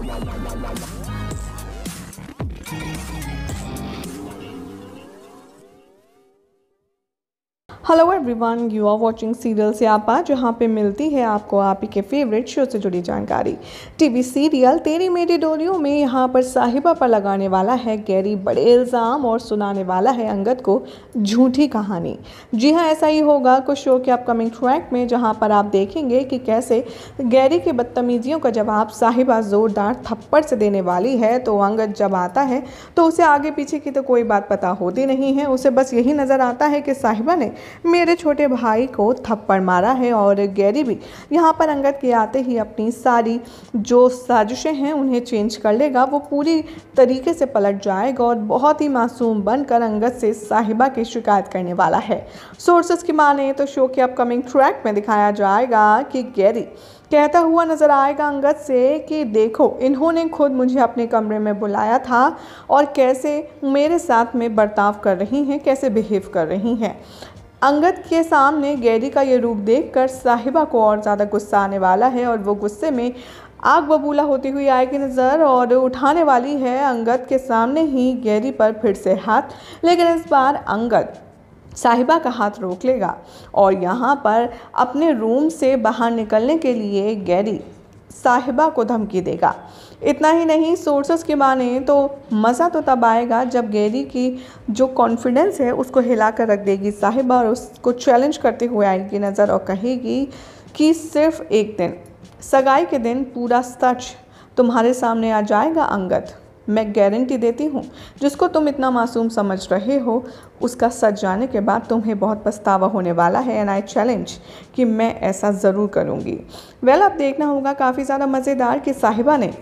わあ! Hello everyone you are watching serial Syapa जहाँ पे मिलती है आपको आप ही के फेवरेट शो से जुड़ी जानकारी। टीवी सीरियल तेरी मेरी डोरियों में यहाँ पर साहिबा पर लगाने वाला है गैरी बड़े इल्ज़ाम और सुनाने वाला है अंगद को झूठी कहानी। जी हाँ ऐसा ही होगा, कुछ शो के अपकमिंग ट्रैक में जहाँ पर आप देखेंगे कि कैसे गैरी के बदतमीजियों का जवाब साहिबा ज़ोरदार थप्पड़ से देने वाली है। तो अंगद जब आता है तो उसे आगे पीछे की तो कोई बात पता होती नहीं है। उसे बस यही नज़र आता है कि साहिबा ने मेरे छोटे भाई को थप्पड़ मारा है और गैरी भी यहाँ पर अंगद के आते ही अपनी सारी जो साजिशें हैं उन्हें चेंज कर लेगा। वो पूरी तरीके से पलट जाएगा और बहुत ही मासूम बनकर अंगद से साहिबा की शिकायत करने वाला है। सोर्सेस की माने तो शो के अपकमिंग ट्रैक में दिखाया जाएगा कि गैरी कहता हुआ नज़र आएगा अंगद से कि देखो, इन्होंने खुद मुझे अपने कमरे में बुलाया था और कैसे मेरे साथ में बर्ताव कर रही हैं, कैसे बिहेव कर रही हैं। अंगद के सामने गैरी का ये रूप देखकर साहिबा को और ज़्यादा गुस्सा आने वाला है और वो गुस्से में आग बबूला होती हुई आएगी नज़र और उठाने वाली है। अंगद के सामने ही गैरी पर फिर से हाथ, लेकिन इस बार अंगद साहिबा का हाथ रोक लेगा और यहाँ पर अपने रूम से बाहर निकलने के लिए गैरी साहिबा को धमकी देगा। इतना ही नहीं सोर्सेस की माने तो मज़ा तो तब आएगा जब गैरी की जो कॉन्फिडेंस है उसको हिला कर रख देगी साहिबा और उसको चैलेंज करते हुए आएगी नज़र और कहेगी कि सिर्फ़ एक दिन, सगाई के दिन पूरा सच तुम्हारे सामने आ जाएगा अंगद। मैं गारंटी देती हूँ, जिसको तुम इतना मासूम समझ रहे हो, उसका सच जाने के बाद तुम्हें बहुत पछतावा होने वाला है। एंड आई चैलेंज कि मैं ऐसा ज़रूर करूँगी। वेल अब देखना होगा, काफ़ी ज़्यादा मज़ेदार कि साहिबा ने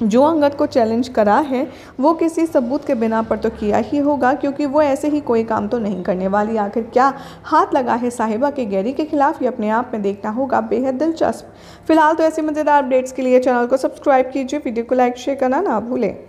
जो अंगद को चैलेंज करा है, वो किसी सबूत के बिना पर तो किया ही होगा, क्योंकि वो ऐसे ही कोई काम तो नहीं करने वाली। आखिर क्या हाथ लगा है साहिबा के गैरी के खिलाफ? ये अपने आप में देखना होगा, बेहद दिलचस्प। फ़िलहाल तो ऐसी मज़ेदार अपडेट्स के लिए चैनल को सब्सक्राइब कीजिए, वीडियो को लाइक शेयर करना ना भूलें।